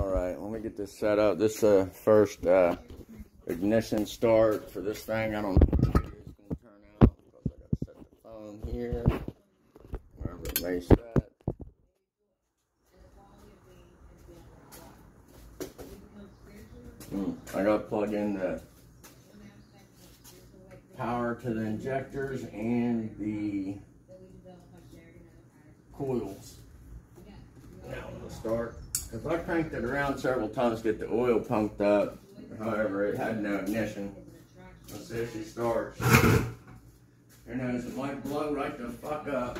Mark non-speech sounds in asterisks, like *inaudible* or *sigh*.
All right, let me get this set up. This uh, first uh, ignition start for this thing. I don't know how it's going to turn out I got to set the phone here. Wherever it may set. Hmm, I got to plug in the power to the injectors and the coils. Now we'll start. Because I cranked it around several times to get the oil pumped up. However, it had no ignition. Let's see if she starts. *laughs* Who knows, it might blow right the fuck up.